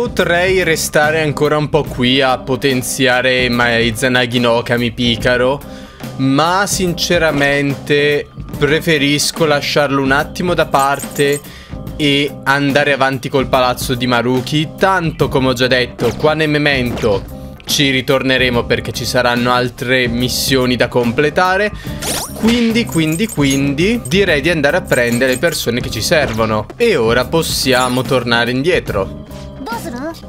Potrei restare ancora un po' qui a potenziare Izanagi no Kami Picaro, ma sinceramente preferisco lasciarlo un attimo da parte e andare avanti col palazzo di Maruki. Tanto come ho già detto, qua nel Memento ci ritorneremo perché ci saranno altre missioni da completare. Quindi, quindi, quindi direi di andare a prendere le persone che ci servono. E ora possiamo tornare indietro.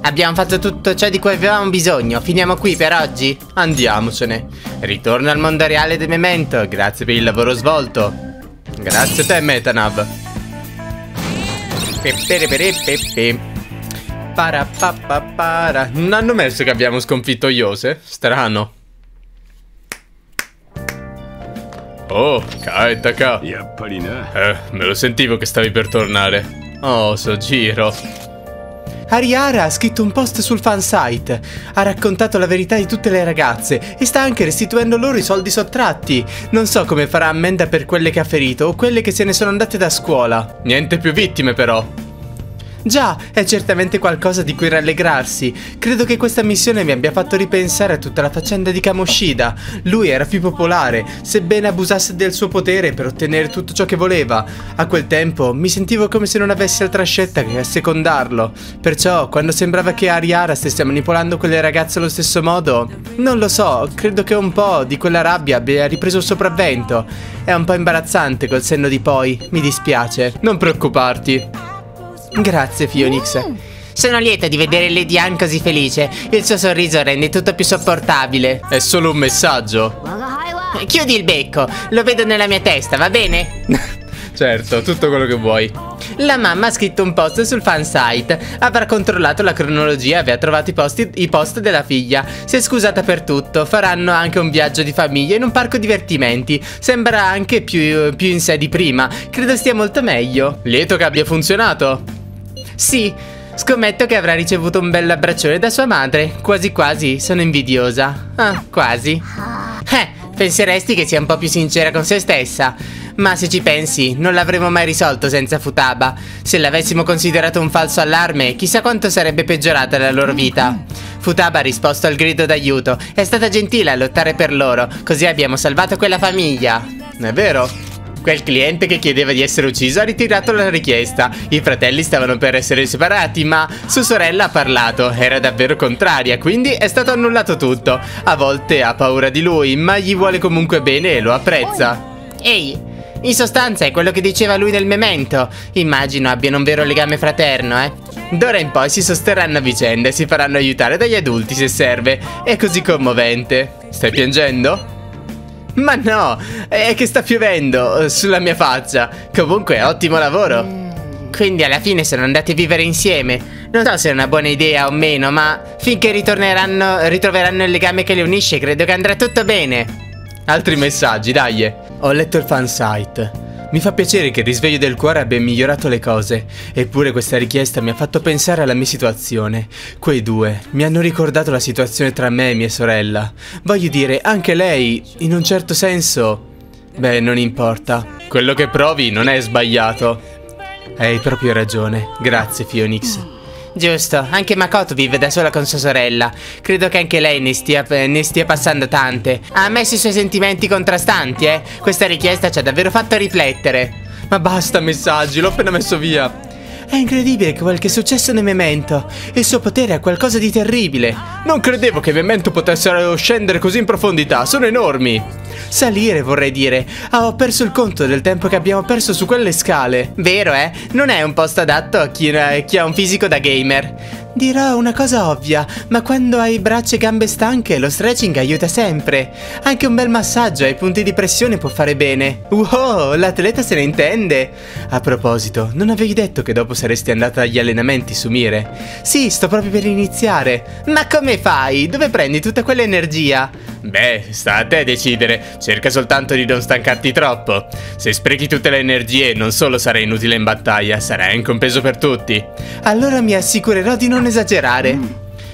Abbiamo fatto tutto ciò di cui avevamo bisogno. Finiamo qui per oggi. Andiamocene. Ritorno al mondo reale del Memento. Grazie per il lavoro svolto. Grazie a te, Metanav. Para pa pa para. Non hanno messo che abbiamo sconfitto Yose? Strano. Oh, Kaetaka. Eh, me lo sentivo che stavi per tornare. Oh, Sojiro. Ariara ha scritto un post sul fansite, ha raccontato la verità di tutte le ragazze e sta anche restituendo loro i soldi sottratti. Non so come farà ammenda per quelle che ha ferito o quelle che se ne sono andate da scuola. Niente più vittime però. Già, è certamente qualcosa di cui rallegrarsi. Credo che questa missione mi abbia fatto ripensare a tutta la faccenda di Kamoshida. Lui era più popolare, sebbene abusasse del suo potere per ottenere tutto ciò che voleva. A quel tempo mi sentivo come se non avessi altra scelta che assecondarlo. Perciò, quando sembrava che Ariara stesse manipolando quelle ragazze allo stesso modo, non lo so, credo che un po' di quella rabbia abbia ripreso il sopravvento. È un po' imbarazzante col senno di poi, mi dispiace. Non preoccuparti. Grazie, Phoenix. Mm. Sono lieta di vedere Lady Anne così felice. Il suo sorriso rende tutto più sopportabile. È solo un messaggio. Chiudi il becco, lo vedo nella mia testa, va bene? certo, tutto quello che vuoi. La mamma ha scritto un post sul fansite. Avrà controllato la cronologia e aveva trovato i, posti, i post della figlia. Si è scusata per tutto. Faranno anche un viaggio di famiglia in un parco divertimenti. Sembra anche più, più in sé di prima. Credo stia molto meglio. Lieto che abbia funzionato. Sì, scommetto che avrà ricevuto un bel abbraccione da sua madre. Quasi quasi, sono invidiosa. Ah, quasi. Eh, penseresti che sia un po' più sincera con se stessa. Ma se ci pensi, non l'avremmo mai risolto senza Futaba. Se l'avessimo considerato un falso allarme, chissà quanto sarebbe peggiorata la loro vita. Futaba ha risposto al grido d'aiuto. È stata gentile a lottare per loro, così abbiamo salvato quella famiglia. È vero? Quel cliente che chiedeva di essere ucciso ha ritirato la richiesta. I fratelli stavano per essere separati, ma sua sorella ha parlato. Era davvero contraria, quindi è stato annullato tutto. A volte ha paura di lui, ma gli vuole comunque bene e lo apprezza. Ehi, in sostanza è quello che diceva lui nel memento. Immagino abbiano un vero legame fraterno, eh. D'ora in poi si sosterranno a vicenda e si faranno aiutare dagli adulti se serve. È così commovente. Stai piangendo? Ma no, è che sta piovendo eh, sulla mia faccia. Comunque, ottimo lavoro. Mm. Quindi alla fine sono andati a vivere insieme. Non so se è una buona idea o meno, ma finché ritorneranno, ritroveranno il legame che li unisce, credo che andrà tutto bene. Altri messaggi, dai. Ho letto il fansite. Mi fa piacere che il risveglio del cuore abbia migliorato le cose, eppure questa richiesta mi ha fatto pensare alla mia situazione. Quei due mi hanno ricordato la situazione tra me e mia sorella. Voglio dire, anche lei, in un certo senso... Beh, non importa. Quello che provi non è sbagliato. Hai proprio ragione. Grazie, Phoenix. Giusto, anche Makoto vive da sola con sua sorella. Credo che anche lei ne stia, ne stia passando tante. Ha ammesso i suoi sentimenti contrastanti, eh. Questa richiesta ci ha davvero fatto riflettere. Ma basta messaggi, l'ho appena messo via. È incredibile quel che è successo nel Memento. Il suo potere è qualcosa di terribile. Non credevo che Memento potessero scendere così in profondità, sono enormi. Salire, vorrei dire. Ah, ho perso il conto del tempo che abbiamo perso su quelle scale. Vero, eh? Non è un posto adatto a chi, chi ha un fisico da gamer. Dirò una cosa ovvia, ma quando hai braccia e gambe stanche, lo stretching aiuta sempre. Anche un bel massaggio ai punti di pressione può fare bene. Wow, l'atleta se ne intende. A proposito, non avevi detto che dopo saresti andata agli allenamenti su Mire? Sì, sto proprio per iniziare. Ma come fai? Dove prendi tutta quell'energia? Beh, sta a te decidere. Cerca soltanto di non stancarti troppo. Se sprechi tutte le energie, non solo sarai inutile in battaglia, sarai un compeso per tutti. Allora mi assicurerò di non esagerare. Mm.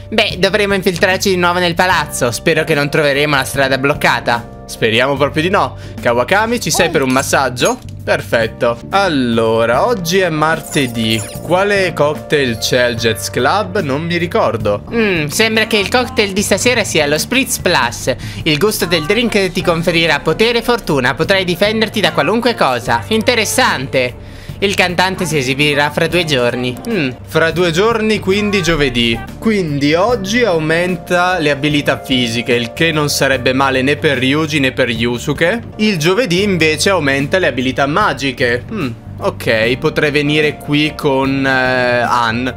Beh, dovremo infiltrarci di nuovo nel palazzo. Spero che non troveremo la strada bloccata. Speriamo proprio di no. Kawakami, ci sei per un massaggio? Perfetto. Allora, oggi è martedì. Quale cocktail c'è al Jets Club? Non mi ricordo. Mmm, sembra che il cocktail di stasera sia lo Spritz Plus. Il gusto del drink ti conferirà potere e fortuna. Potrai difenderti da qualunque cosa. Interessante. Il cantante si esibirà fra due giorni. Mm. Fra due giorni, quindi giovedì. Quindi oggi aumenta le abilità fisiche, il che non sarebbe male né per Ryuji né per Yusuke. Il giovedì invece aumenta le abilità magiche. Mm. Ok, potrei venire qui con uh, Ann.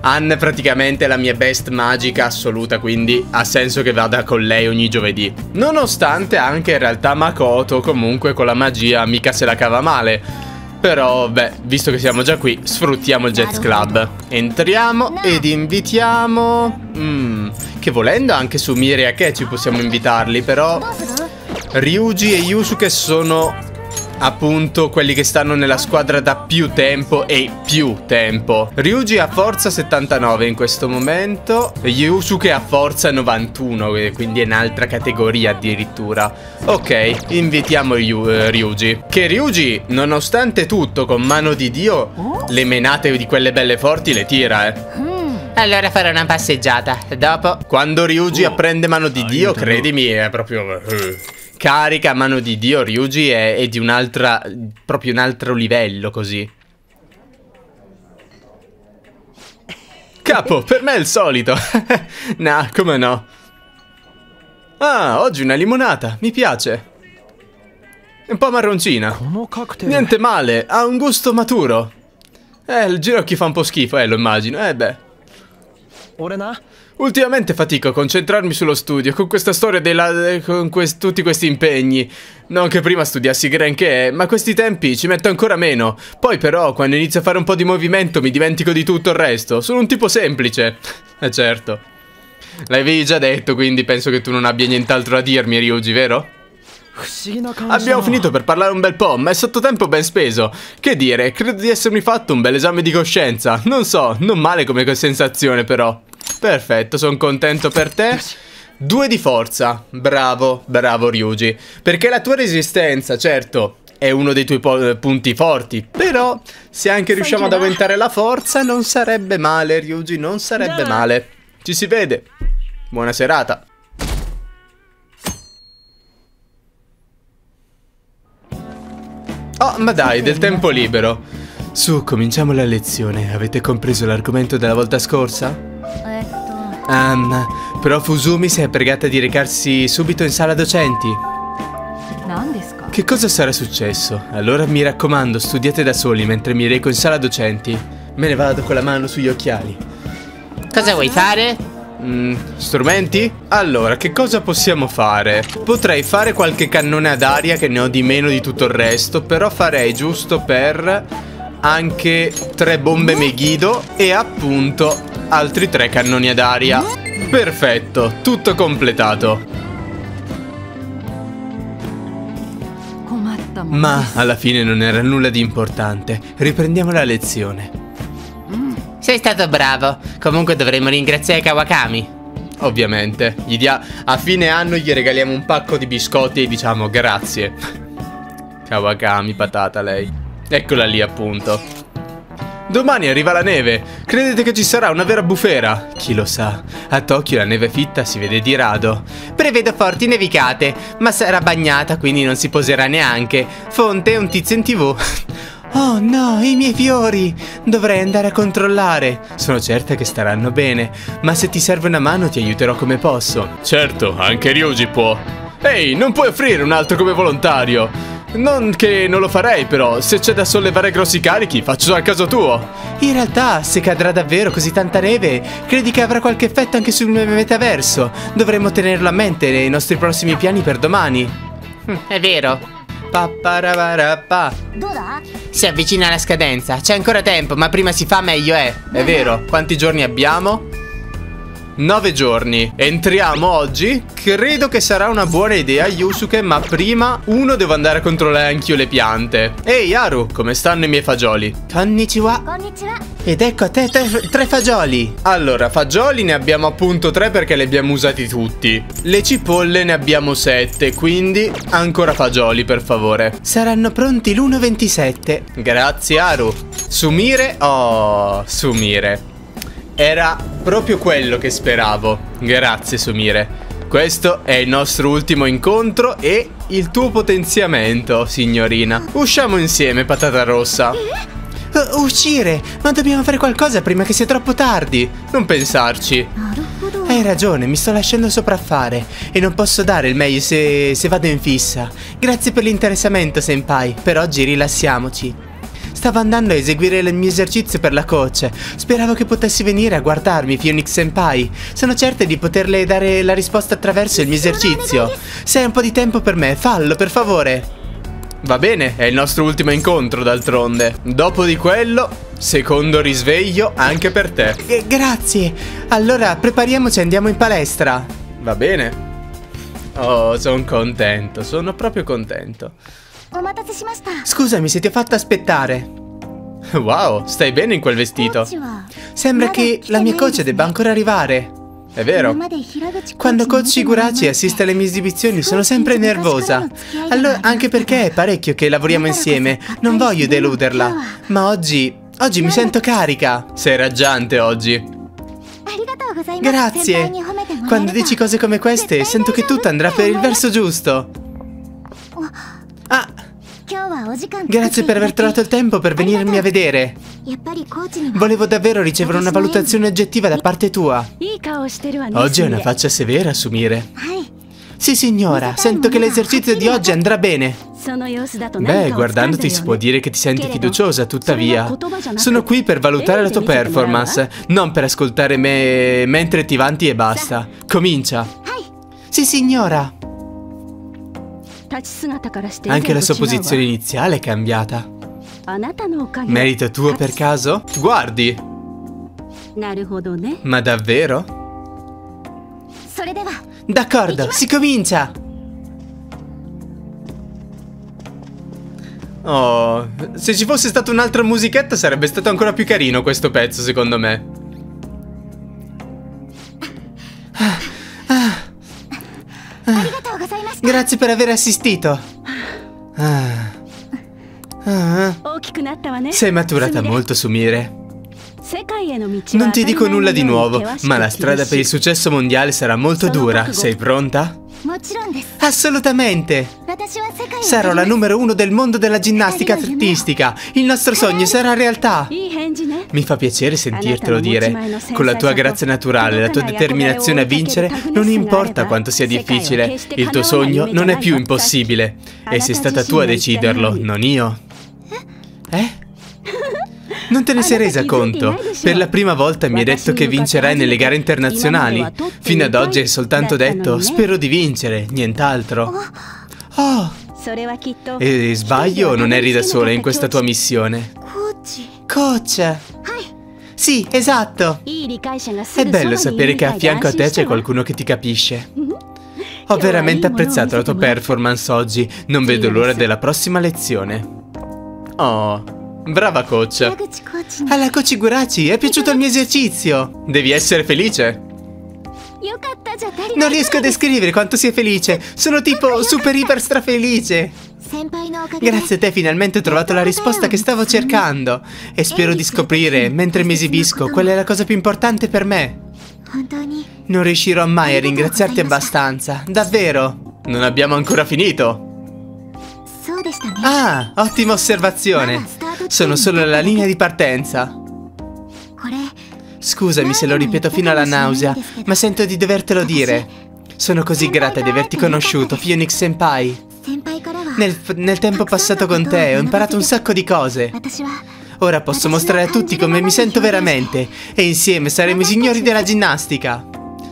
Ann praticamente è la mia best magica assoluta, quindi ha senso che vada con lei ogni giovedì. Nonostante anche in realtà Makoto comunque con la magia mica se la cava male. Però, beh, visto che siamo già qui, sfruttiamo il Jets Club. Entriamo ed invitiamo... Mm, che volendo anche su Miri e Akechi possiamo invitarli, però... Ryuji e Yusuke sono appunto quelli che stanno nella squadra da più tempo e più tempo. Ryuji ha forza 79 in questo momento, Yusuke ha forza 91, quindi è un'altra categoria addirittura. Ok, invitiamo Yu uh, Ryuji. Che Ryuji, nonostante tutto, con mano di Dio, le menate di quelle belle forti le tira, eh. Allora farò una passeggiata. Dopo. Quando Ryuji apprende mano di Dio, credimi, è proprio. Carica mano di Dio. Ryuji è, è di un'altra. proprio un altro livello così. Capo, per me è il solito. nah, come no. Ah, oggi una limonata, mi piace. Un po' marroncina. Niente male, ha un gusto maturo. Eh, il girocchi fa un po' schifo, eh, lo immagino. Eh, beh. Ultimamente fatico a concentrarmi sullo studio con questa storia della... con quest tutti questi impegni. Non che prima studiassi granché, ma questi tempi ci metto ancora meno. Poi però, quando inizio a fare un po' di movimento, mi dimentico di tutto il resto. Sono un tipo semplice. Eh certo. L'avevi già detto, quindi penso che tu non abbia nient'altro da dirmi, Ryuji, vero? Abbiamo finito per parlare un bel po', ma è sotto tempo ben speso. Che dire, credo di essermi fatto un bel esame di coscienza. Non so, non male come sensazione però. Perfetto, sono contento per te. Due di forza. Bravo, bravo Ryuji. Perché la tua resistenza, certo, è uno dei tuoi punti forti. Però, se anche riusciamo ad aumentare la forza, non sarebbe male, Ryuji, non sarebbe male. Ci si vede. Buona serata. Oh, ma dai, del tempo libero. Su, cominciamo la lezione. Avete compreso l'argomento della volta scorsa? Um, prof Usumi si è pregata di recarsi subito in sala docenti. Che cosa sarà successo? Allora mi raccomando, studiate da soli mentre mi reco in sala docenti. Me ne vado con la mano sugli occhiali. Cosa vuoi fare? Mm, strumenti? Allora, che cosa possiamo fare? Potrei fare qualche cannone ad aria che ne ho di meno di tutto il resto, però farei giusto per anche tre bombe Megiddo e appunto altri tre cannoni ad aria. Perfetto, tutto completato. Ma alla fine non era nulla di importante. Riprendiamo la lezione. Sei stato bravo. Comunque dovremmo ringraziare Kawakami. Ovviamente. Dia a fine anno gli regaliamo un pacco di biscotti e diciamo grazie. Kawakami, patata lei. Eccola lì appunto. Domani arriva la neve. Credete che ci sarà una vera bufera? Chi lo sa. A Tokyo la neve fitta si vede di rado. Prevedo forti nevicate, ma sarà bagnata, quindi non si poserà neanche. Fonte un tizio in tv. Oh no, i miei fiori! Dovrei andare a controllare. Sono certa che staranno bene, ma se ti serve una mano ti aiuterò come posso. Certo, anche Ryuji può. Ehi, non puoi offrire un altro come volontario. Non che non lo farei però, se c'è da sollevare grossi carichi, faccio al caso tuo. In realtà, se cadrà davvero così tanta neve, credi che avrà qualche effetto anche sul mio metaverso? Dovremmo tenerlo a mente nei nostri prossimi piani per domani. Hm, è vero. Si avvicina la scadenza, c'è ancora tempo, ma prima si fa meglio è. È vero, quanti giorni abbiamo? Nove giorni. Entriamo oggi. Credo che sarà una buona idea, Yusuke, ma prima uno devo andare a controllare anch'io le piante. Ehi, Haru, come stanno i miei fagioli? Konnichiwa. Ed ecco a te tre, tre fagioli. Allora, fagioli ne abbiamo appunto tre perché li abbiamo usati tutti. Le cipolle ne abbiamo sette, quindi ancora fagioli, per favore. Saranno pronti l'1.27. Grazie, Haru. Sumire? Oh, Sumire. Era proprio quello che speravo. Grazie, Sumire. Questo è il nostro ultimo incontro e il tuo potenziamento, signorina. Usciamo insieme, patata rossa. Uh, uscire! Ma dobbiamo fare qualcosa prima che sia troppo tardi. Non pensarci. Hai ragione, mi sto lasciando sopraffare e non posso dare il meglio se, se vado in fissa. Grazie per l'interessamento, senpai. Per oggi rilassiamoci. Stavo andando a eseguire il mio esercizio per la coach. Speravo che potessi venire a guardarmi, Phoenix Senpai. Sono certa di poterle dare la risposta attraverso il mio esercizio. Se hai un po' di tempo per me, fallo, per favore. Va bene, è il nostro ultimo incontro d'altronde. Dopo di quello, secondo risveglio anche per te. G- grazie. Allora, prepariamoci e andiamo in palestra. Va bene? Oh, sono contento, sono proprio contento. Scusami se ti ho fatto aspettare. Wow, stai bene in quel vestito. Sembra che la mia coach debba ancora arrivare. È vero? Quando coach Higurashi assiste alle mie esibizioni sono sempre nervosa. Allora, anche perché è parecchio che lavoriamo insieme, non voglio deluderla. Ma oggi, oggi mi sento carica. Sei raggiante oggi. Grazie. Quando dici cose come queste, sento che tutto andrà per il verso giusto. Ah, grazie per aver trovato il tempo per venirmi a vedere. Volevo davvero ricevere una valutazione oggettiva da parte tua. Oggi hai una faccia severa, Sumire. Sì, signora, sento che l'esercizio di oggi andrà bene. Beh, guardandoti si può dire che ti senti fiduciosa, tuttavia. Sono qui per valutare la tua performance, non per ascoltare me mentre ti vanti e basta. Comincia. Sì, signora. Anche la sua posizione iniziale è cambiata. Merito tuo per caso? Guardi. Ma davvero? D'accordo, si comincia. Oh, se ci fosse stata un'altra musichetta sarebbe stato ancora più carino questo pezzo, secondo me. Grazie per aver assistito. Ah. Ah. Sei maturata molto, Sumire. Non ti dico nulla di nuovo, ma la strada per il successo mondiale sarà molto dura. Sei pronta? Assolutamente! Sarò la numero uno del mondo della ginnastica artistica. Il nostro sogno sarà realtà. Mi fa piacere sentirtelo dire. Con la tua grazia naturale, la tua determinazione a vincere, non importa quanto sia difficile, il tuo sogno non è più impossibile. E sei stata tu a deciderlo, non io. Eh? Non te ne sei resa conto? Per la prima volta mi hai detto che vincerai nelle gare internazionali. Fino ad oggi hai soltanto detto spero di vincere, nient'altro. Oh! E sbaglio o non eri da sola in questa tua missione? Coach! Sì, esatto! È bello sapere che a fianco a te c'è qualcuno che ti capisce. Ho veramente apprezzato la tua performance oggi. Non vedo l'ora della prossima lezione. Oh, Brava coach. Alla coach Gurachi, è piaciuto il mio esercizio. Devi essere felice. Non riesco a descrivere quanto sia felice. Sono tipo super iper strafelice. Grazie a te finalmente ho trovato la risposta che stavo cercando. E spero di scoprire, mentre mi esibisco, qual è la cosa più importante per me. Non riuscirò mai a ringraziarti abbastanza. Davvero. Non abbiamo ancora finito. Ah, ottima osservazione. Sono solo alla linea di partenza. Scusami se lo ripeto fino alla nausea, ma sento di dovertelo dire. Sono così grata di averti conosciuto, Phoenix Senpai. Nel, nel tempo passato con te ho imparato un sacco di cose. Ora posso mostrare a tutti come mi sento veramente e insieme saremo i signori della ginnastica.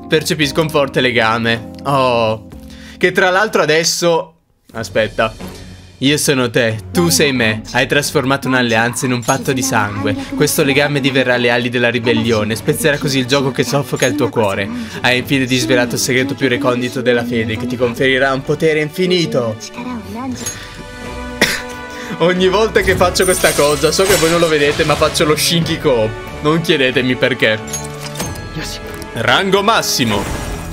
Percepisco un forte legame. Oh, che tra l'altro adesso... Aspetta. Io sono te, tu sei me. Hai trasformato un'alleanza in un patto di sangue. Questo legame diverrà le ali della ribellione, spezzerà così il gioco che soffoca il tuo cuore. Hai infine disvelato il segreto più recondito della fede, che ti conferirà un potere infinito. Ogni volta che faccio questa cosa, so che voi non lo vedete, ma faccio lo Shinki Coop. Non chiedetemi perché. Rango massimo.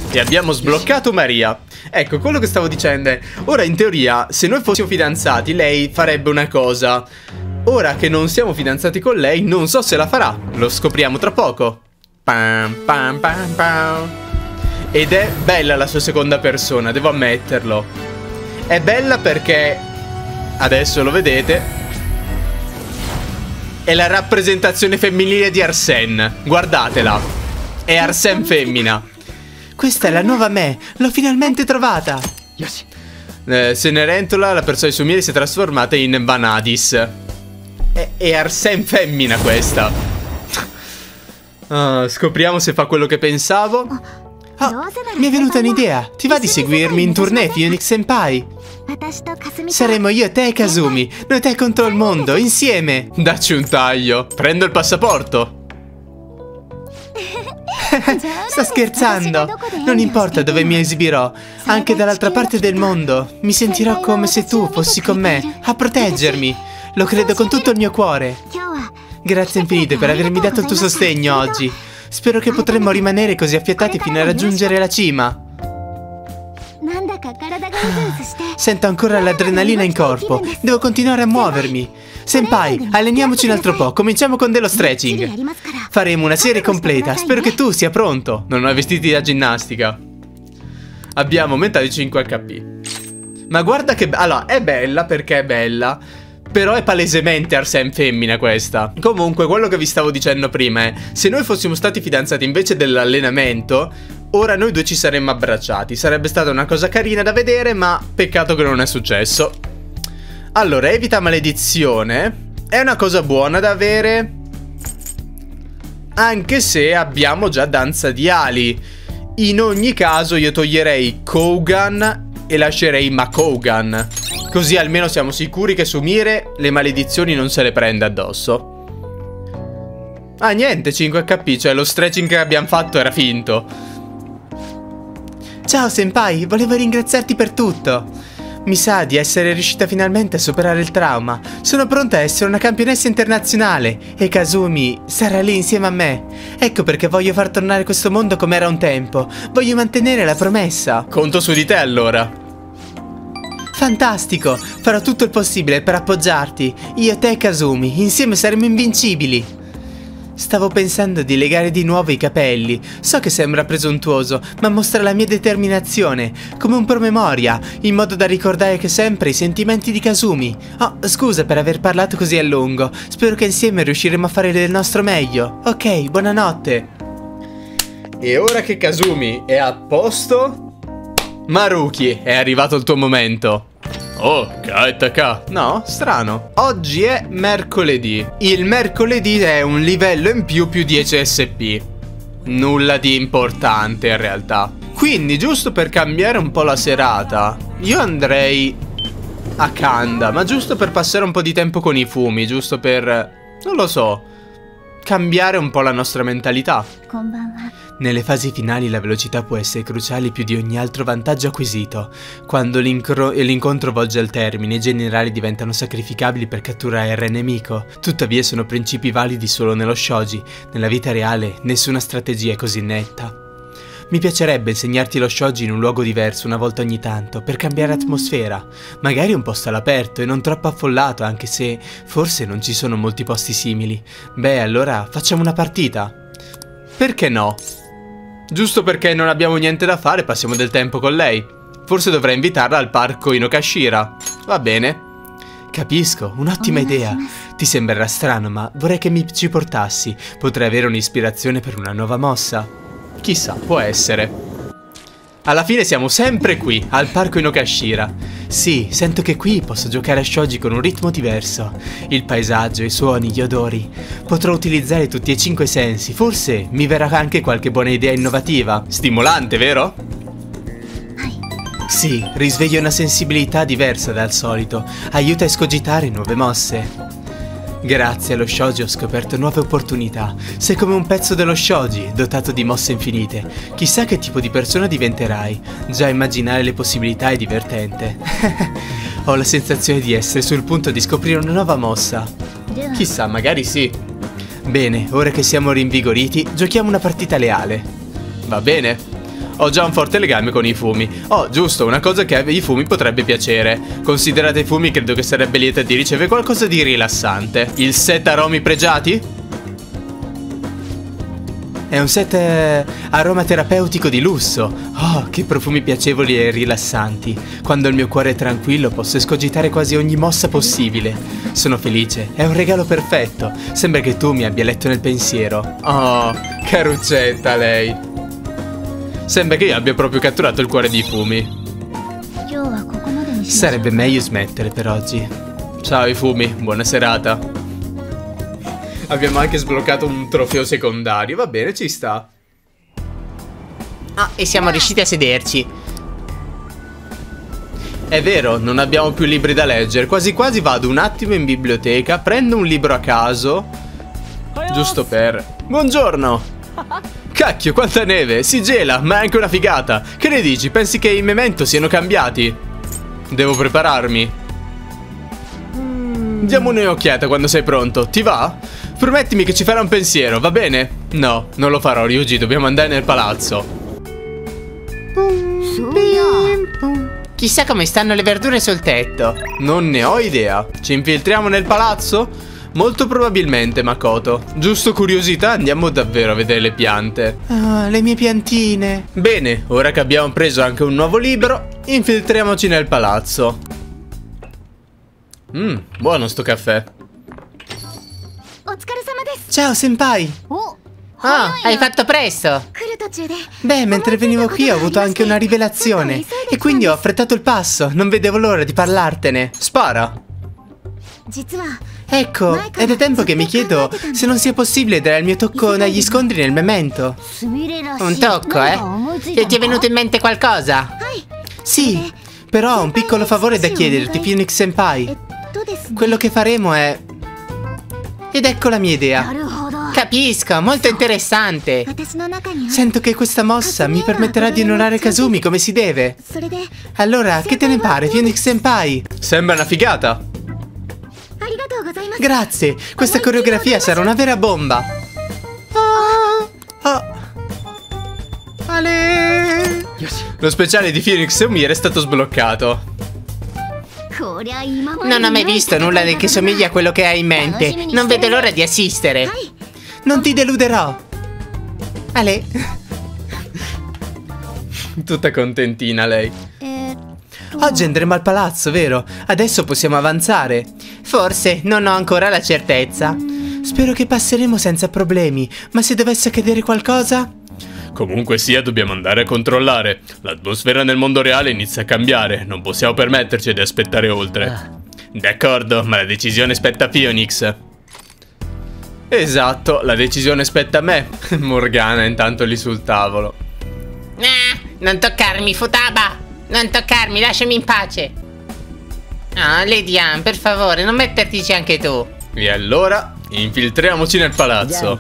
E abbiamo sbloccato Maria. Ecco, quello che stavo dicendo è, ora in teoria, se noi fossimo fidanzati, lei farebbe una cosa. Ora che non siamo fidanzati con lei, non so se la farà. Lo scopriamo tra poco. Pam, pam, pam, pam. Ed è bella la sua seconda persona, devo ammetterlo. È bella perché, adesso lo vedete, è la rappresentazione femminile di Arsène. Guardatela. È Arsène femmina. Questa è la nuova me, l'ho finalmente trovata. Eh, Cenerentola, la persona di Sumire, si è trasformata in Vanadis. È, è Arsène femmina questa. Ah, scopriamo se fa quello che pensavo. Oh, mi è venuta un'idea. Ti va di seguirmi in tournée, Phoenix Senpai? Saremo io, te e Kazumi. Noi te contro il mondo, insieme. Dacci un taglio. Prendo il passaporto. Sto scherzando. Non importa dove mi esibirò, anche dall'altra parte del mondo. Mi sentirò come se tu fossi con me, a proteggermi. Lo credo con tutto il mio cuore. Grazie infinite per avermi dato il tuo sostegno oggi. Spero che potremmo rimanere così affiatati fino a raggiungere la cima. Sento ancora l'adrenalina in corpo. Devo continuare a muovermi. Senpai, alleniamoci un altro po'. Cominciamo con dello stretching. Faremo una serie completa. Spero che tu sia pronto. Non ho i vestiti da ginnastica. Abbiamo aumentato di 5 HP. Ma guarda che... Allora, è bella perché è bella. Però è palesemente Arsène femmina questa. Comunque, quello che vi stavo dicendo prima è... Se noi fossimo stati fidanzati invece dell'allenamento... Ora noi due ci saremmo abbracciati. Sarebbe stata una cosa carina da vedere, ma peccato che non è successo. Allora, evita maledizione. È una cosa buona da avere. Anche se abbiamo già danza di ali. In ogni caso io toglierei Kogan e lascerei Makogan. Così almeno siamo sicuri che su Mire le maledizioni non se le prende addosso. Ah niente, 5 HP, cioè lo stretching che abbiamo fatto era finto. Ciao senpai, volevo ringraziarti per tutto. Mi sa di essere riuscita finalmente a superare il trauma. Sono pronta a essere una campionessa internazionale e Kazumi sarà lì insieme a me. Ecco perché voglio far tornare questo mondo come era un tempo. Voglio mantenere la promessa. Conto su di te allora. Fantastico! Farò tutto il possibile per appoggiarti. Io, te e Kazumi, insieme saremo invincibili. Stavo pensando di legare di nuovo i capelli. So che sembra presuntuoso, ma mostra la mia determinazione, come un promemoria, in modo da ricordare che sempre i sentimenti di Kazumi. Oh, scusa per aver parlato così a lungo. Spero che insieme riusciremo a fare del nostro meglio. Ok, buonanotte. E ora che Kazumi è a posto, Maruki, è arrivato il tuo momento. Oh, KTK. No, strano. Oggi è mercoledì. Il mercoledì è un livello in più più 10 SP. Nulla di importante in realtà. Quindi, giusto per cambiare un po' la serata, io andrei a Kanda, ma giusto per passare un po' di tempo con i fumi, giusto per... non lo so, cambiare un po' la nostra mentalità. Nelle fasi finali la velocità può essere cruciale più di ogni altro vantaggio acquisito. Quando l'incontro volge al termine, i generali diventano sacrificabili per catturare il re nemico. Tuttavia sono principi validi solo nello shoji. Nella vita reale nessuna strategia è così netta. Mi piacerebbe insegnarti lo shoji in un luogo diverso una volta ogni tanto, per cambiare atmosfera. Magari un posto all'aperto e non troppo affollato, anche se forse non ci sono molti posti simili. Beh, allora facciamo una partita. Perché no? Giusto perché non abbiamo niente da fare, passiamo del tempo con lei. Forse dovrei invitarla al parco Inokashira. Va bene. Capisco, un'ottima idea. Ti sembrerà strano, ma vorrei che mi ci portassi. Potrei avere un'ispirazione per una nuova mossa. Chissà, può essere. Alla fine siamo sempre qui, al parco Inokashira. Sì, sento che qui posso giocare a shogi con un ritmo diverso. Il paesaggio, i suoni, gli odori. Potrò utilizzare tutti e cinque sensi. Forse mi verrà anche qualche buona idea innovativa. Stimolante, vero? Sì, risveglia una sensibilità diversa dal solito. Aiuta a escogitare nuove mosse. Grazie allo shoji ho scoperto nuove opportunità. Sei come un pezzo dello shoji, dotato di mosse infinite. Chissà che tipo di persona diventerai. Già immaginare le possibilità è divertente. ho la sensazione di essere sul punto di scoprire una nuova mossa. Chissà, magari sì. Bene, ora che siamo rinvigoriti, giochiamo una partita leale. Va bene. Ho già un forte legame con i fumi. Oh, giusto, una cosa che ai fumi potrebbe piacere. Considerate i fumi, credo che sarebbe lieta di ricevere qualcosa di rilassante. Il set aromi pregiati? È un set eh, aromaterapeutico di lusso. Oh, che profumi piacevoli e rilassanti. Quando il mio cuore è tranquillo posso escogitare quasi ogni mossa possibile. Sono felice, è un regalo perfetto. Sembra che tu mi abbia letto nel pensiero. Oh, caruccetta lei. Sembra che io abbia proprio catturato il cuore di fumi. Sarebbe meglio smettere per oggi. Ciao i fumi, buona serata. Abbiamo anche sbloccato un trofeo secondario, va bene, ci sta. Ah, e siamo riusciti a sederci. È vero, non abbiamo più libri da leggere. Quasi quasi vado un attimo in biblioteca, prendo un libro a caso. Giusto per... Buongiorno! Cacchio, quanta neve! Si gela, ma è anche una figata! Che ne dici? Pensi che i memento siano cambiati? Devo prepararmi. Diamo un'occhiata quando sei pronto, ti va? Promettimi che ci farà un pensiero, va bene? No, non lo farò, Ryuji, dobbiamo andare nel palazzo. Chissà come stanno le verdure sul tetto. Non ne ho idea. Ci infiltriamo nel palazzo? Molto probabilmente, Makoto. Giusto curiosità, andiamo davvero a vedere le piante. Ah, le mie piantine. Bene, ora che abbiamo preso anche un nuovo libro, infiltriamoci nel palazzo. Mmm, buono sto caffè. Ciao, senpai. Oh, hai fatto presto. Beh, mentre venivo qui ho avuto anche una rivelazione. E quindi ho affrettato il passo. Non vedevo l'ora di parlartene. Spara. Ecco, è da tempo che mi chiedo se non sia possibile dare il mio tocco negli scontri nel memento. Un tocco, eh? E ti è venuto in mente qualcosa? Sì, però ho un piccolo favore da chiederti, Phoenix Senpai. Quello che faremo è... Ed ecco la mia idea. Capisco, molto interessante. Sento che questa mossa mi permetterà di onorare Kazumi come si deve. Allora, che te ne pare, Phoenix Senpai? Sembra una figata. Grazie, questa coreografia sarà una vera bomba. Oh. Oh. Ale. Lo speciale di Phoenix Umir è stato sbloccato. Non ho mai visto nulla che somiglia a quello che hai in mente. Non vedo l'ora di assistere. Non ti deluderò. Ale. Tutta contentina lei. Oggi andremo al palazzo, vero? Adesso possiamo avanzare. Forse, non ho ancora la certezza. Spero che passeremo senza problemi, ma se dovesse accadere qualcosa? Comunque sia, dobbiamo andare a controllare. L'atmosfera nel mondo reale inizia a cambiare, non possiamo permetterci di aspettare oltre. Ah. D'accordo, ma la decisione spetta a Phoenix. Esatto, la decisione spetta a me. Morgana intanto lì sul tavolo. Ah, non toccarmi, Futaba! Non toccarmi, lasciami in pace. Ah, Lady Anne, per favore, non mettertici anche tu. E allora, infiltriamoci nel palazzo.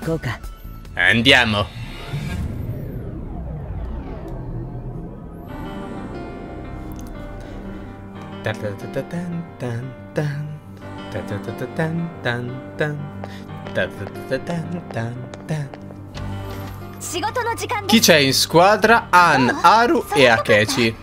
Andiamo. Chi c'è in squadra? An, Aru e Akechi.